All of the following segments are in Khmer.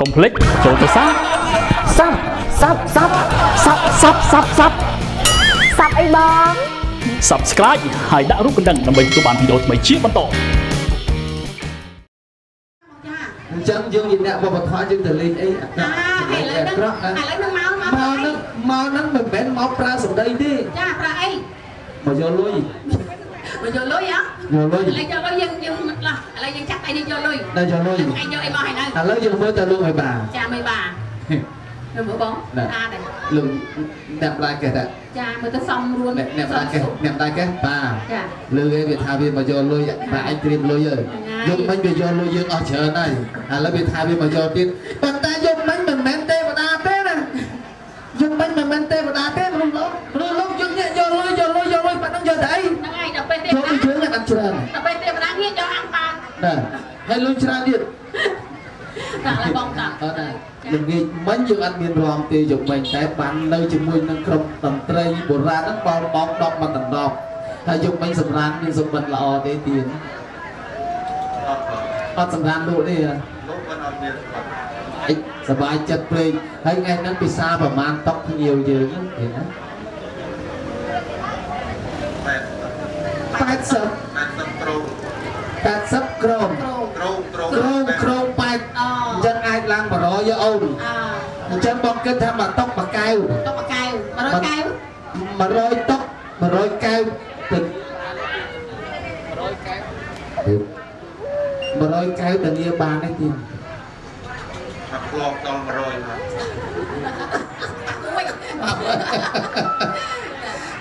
កុំភ្លេចចូលទៅសាសាប់សាប់សាប់សាប់សាប់សាប់សាប់សាប់អីបង Subscribe ហើយដាក់រូបកណ្ដឹងដើម្បីទទួលបានវីដេអូថ្មីជាបន្តអញ្ចឹងយើងជាអ្នកបបធរយើងទៅលេងអីអាក្រចាក់ឥឡូវហ្នឹងអាក្រក់ណាឥឡូវហ្នឹងមកមកមកហ្នឹងមកហ្នឹងមិនមែនមកប្រើសម្ដីទេចាប្រាក់អីមកយកលុយ មកយកលុយហ៎យកលុយឥឡូវយកលុយយើងយើងឡោះឥឡូវយើងចាក់ឯនេះយកលុយដល់យកលុយឯងយកអីមកឲ្យនៅឥឡូវយើងមើលទៅលោកឲ្យបាចាមិនបានមើលមើលបងណែអាដែរលោកអ្នកផ្លាកេះតាចាមើលទៅសំរួនអ្នកអ្នកផ្លាកេះអ្នកផ្លាកេះបាចាលើគេវាថាវាមកយកលុយបាឯងត្រៀមលុយហើយយកមិញវាយកលុយយើងអស់ច្រើនហើយឥឡូវវាថាវាមកយកទៀតប៉ុន្តែយកមិញមិនមែនទេវតាទេណាយកមិញមិនមែនទេវតាទេមនុស្សលោកមនុស្សលោកយើងអ្នកយកលុយយកលុយយកលុយប៉ណ្ណឹងយកទៅអីហ្នឹងហើយដល់ ពេលទេ យក វតា ពីយើងបានច្រើន ដល់ពេលទេវតាងារយកអាំងបាន ណាហើយលុយច្រើនទៀត ចាឥឡូវបងតា អត់ណាល្ងាចមិញយើងអត់មានរំទេយកមិញតែបាននៅជាមួយនឹងក្រុមតន្ត្រីបុរាណហ្នឹងបោកបោកដកមកដណ្ដប់ហើយយកមិញសម្រាប់មានសម្បត្តិល្អទេទៀតអត់សម្រាប់លោកទេហ៎ លោកមិនអត់មានបាត់ អិចសบายចិត្តពេកហើយថ្ងៃហ្នឹងពិសាប្រមាណតុកភ្ញៀវយើងហ្នឹងឃើញណា 80 80 80ត្រង់80 ក្រមគ្រូត្រង់ត្រង់ក្រមក្រម8អអូញ្ចឹងអាចឡើង100យកអូនអអញ្ចឹងបងគិតថាមកតុកមួយកែវតុកកៅ100កៅ100តុក100កែវទឹក100កែវទៅងារបានទេទៀតមកផ្លប់ដល់100មក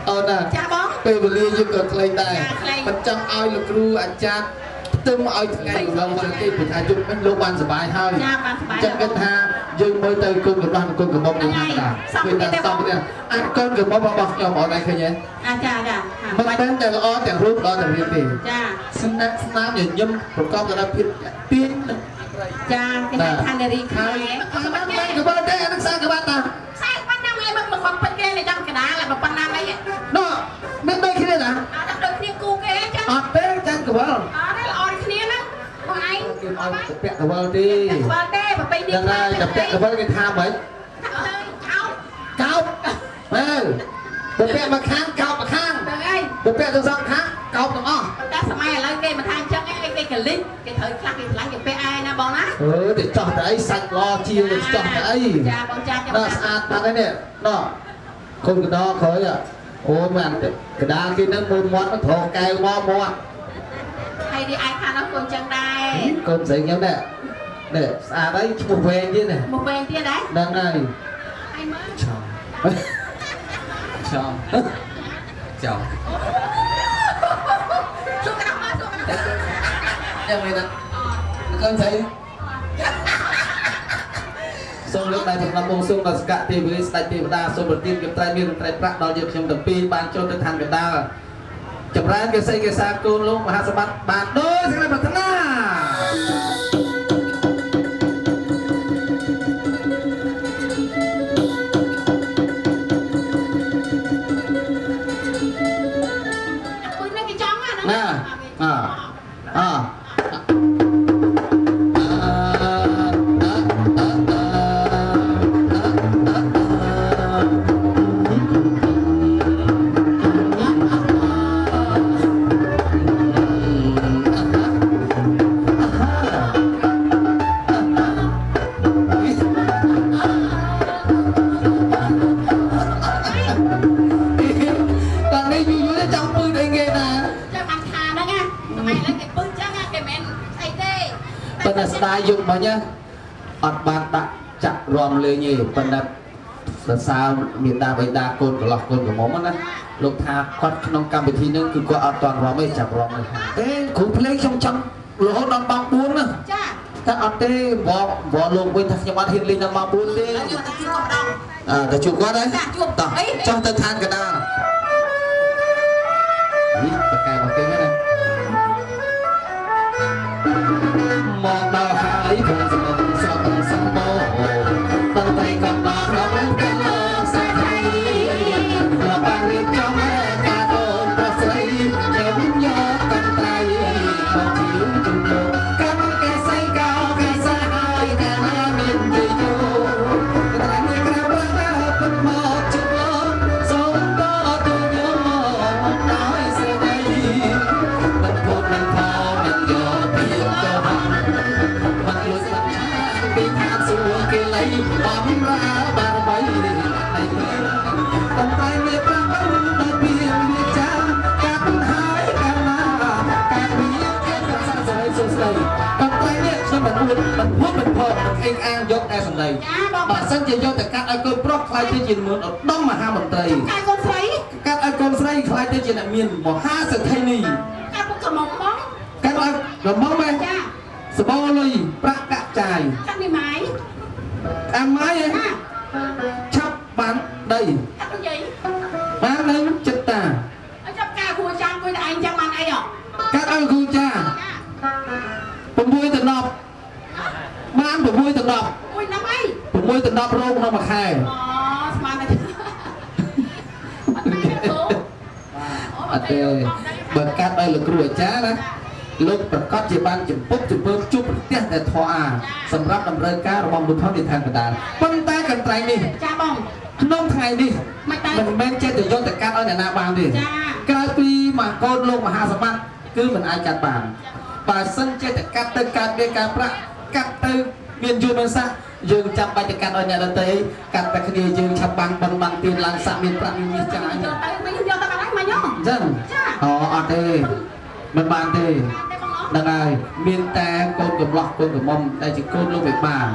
អូនណាចាបង ពេលវេលាយើងក៏ខ្លីដែរចាខ្លីមិនចង់ឲ្យលោកគ្រូអាចារ្យផ្ទឹមឲ្យថ្ងៃឡើងបានទេព្រោះថាជុំវិញលោកបានសុបាយហើយចាបានសុបាយចឹងគិតថាយើងមើលទៅគុណកម្លាំងគុណកម្មុំនឹងថាដែរសំឃើញទៀតទេថាបងសំទៀតអាចគុណកម្មុំរបស់ខ្ញុំអត់ដែរឃើញទេអាចាចាមិនមែនតែល្អទាំងរូបល្អទាំងរាងទេចាស្នាស្នាមញញឹមប្រកបដោយភាពទាញចាគេហៅថានារីខែអាហ្នឹងបានកបាត់ទេអាហ្នឹងសាកបាត់តាខ្សែប៉ុណ្ណាហើយមកមកពេញគេលេចំកដាលប៉ុណ្ណាហើយណោះមិនដូចគ្នាណា អត់ដូចគ្នាគូគេចា អត់ទេចាញ់កវល អត់ទេល្អដូចគ្នាណាបងឯង គេឲ្យទៅពា ក់កវលទេខ្វល់ទេប្របីនេះយ៉ាងហើយតែពាក់កវលគេថាម៉េចអើយកោតកោបមើលបើពាក់មកខាងកោបមកខាងទៅអីបើពាក់ទៅសងខាងកោបទាំងអស់តែសម័យឥឡូវគេមិនថាអញ្ចឹងឯងគេកលិចគេត្រូវខ្លះគេឆ្លាញ់គេពាក់ឯណាបងណាអឺទៅចោះទៅអីសាច់ល្អជាងទៅចោះទៅអីចាបងចាចាំដល់ស្អាតបាត់ហើយនេះណោះកូនកដោក្រោយអូមែនកដាលគេនឹងមួយមាត់ត្រកែវមកមាត់ ហើយនេះឯងថានោះកូនចឹងដែរកូនស្រីខ្ញុំនេះនេះស្អាតហើយឈ្មោះវែងទៀតនេះមកវិញទៀតដែរហ្នឹងហើយហើយមើលឆោឆោចោសុខដល់មើលសុខដល់យ៉ាងម៉េចណាកូនស្រីសូមលើកដៃប្រណម្យសូមដល់សកៈទេវេស្ដេចទេវតាសូមប្រទានកិត្តិយសមានត្រីប្រាក់ដល់យើងខ្ញុំទាំងពីរបានចូលទៅឋានកណ្ដាល ចម្រើនកេសីកេសាគូនលោកមហាសម្បត្តិបានដោយសេចក្តីប្រាថ្នា ប៉ុន្តែស្ដាយយកមកញ៉ាអត់បានដាក់ចាក់រំលេងទេប៉ុន្តែសរសើរមេដាបៃតាកូនកន្លោះកូនក្រមុំណាលោកថាគាត់ក្នុងកម្មវិធីហ្នឹងគឺគាត់អត់តន់រំទេចាប់រំទេអេគ្រូភ្លេងខ្ញុំចង់រហូតដល់ម៉ោង4ណាចាតែអត់ទេបងបងលោកវិញថាខ្ញុំអត់ហ៊ានលេងដល់ម៉ោង4ទេហើយយកទៅជួបគាត់ម្ដងអើទៅជួបគាត់ហើយចាជួបតោះអីចង់ទៅឋានកណ្ដាល សម្ដីចាបងបើសិនជាយកតែកាត់ឲ្យកូនប្រុសខ្លាយទៅជាមឧត្តមមហាមន្ត្រីកាយកូនស្រីកាត់ឲ្យកូនស្រីខ្លាយទៅជាអ្នកមានមហាសេដ្ឋីនីកាពុកកំងបងកាត់ឲ្យរមងមែនចាសបោលុយប្រាក់កាក់ចាយកាត់នេះម៉ៃអាម៉ាយឯងចាឆាប់បានដីកាត់ទៅយាយបាននៅចិត្តតាអញ្ចឹងការគួរចាំគួរតែឯងចាំបានអីហ៎កាត់ឲ្យគ្រូចាចា6ទៅ10បាន6ទៅ10មួយណាំអី6ទៅ 10រោងក្នុងមួយខែអូស្មានតែអត់ទេគ្រូអត់ទេបើកាត់ឲ្យលោកគ្រូអាចារ្យណាលោកប្រកាសជាបានចំពុកចំពើជួបប្រទះតែធរអាសម្រាប់តម្រូវការរបស់មុខធននិធានបដាលប៉ុន្តែកន្ត្រៃនេះចាបងក្នុងថ្ងៃនេះមិនតែមិនមែនចេះតែយកទៅកាត់ឲ្យអ្នកណាបានទេចាក្រៅពីមកកូនលោកមហាសម្បត្តិគឺមិនអាចកាត់បានបើសិនចេះតែកាត់ទៅកាត់វាការប្រាក់កាត់ទៅមានយល់មានសះ យើងចាំបាច់ទៅកាត់ឲ្យអ្នកដទៃកាត់តែគ្នាយើងឆាប់បានបន់បានទៀនឡើងសាក់មានប្រាក់មានមាសចឹងអញ្ចឹងទៅមិនយកទៅបានហើយមកយកអញ្ចឹងចាអូអត់ទេមិនបានទេតែបងអត់ហ្នឹងហើយមានតែកូនកំឡោះកូនកំមុំដែលជាកូនលោកវិបាល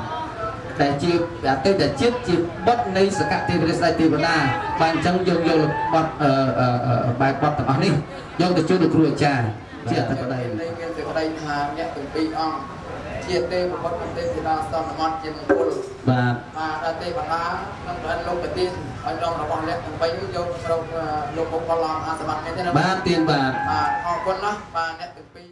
តែជាអតីតជាតិជាបុត្រនៃសកតិវិរិស្ដីទេវតាបានអញ្ចឹងយើងយកបត់អឺអឺអឺបែបបត់ទាំងអស់នេះយកទៅជួយលោកគ្រូអាចារ្យជាអធិបតីនៃមានសេចក្តីថាអ្នកទាំងពីរអង្គ ជាទេវបុត្រទេវតាសមមន្តជាមង្គលបាទអាដល់ទេវតានឹងបានលោកប្រទានឲ្យក្រុមរបស់អ្នកទាំងពីរយកក្រុមលោកបុគ្គលមហាសម្បត្តិនេះទេណាបាទទៀនបាទបាទអរគុណណាស់បាទអ្នកទាំងពីរ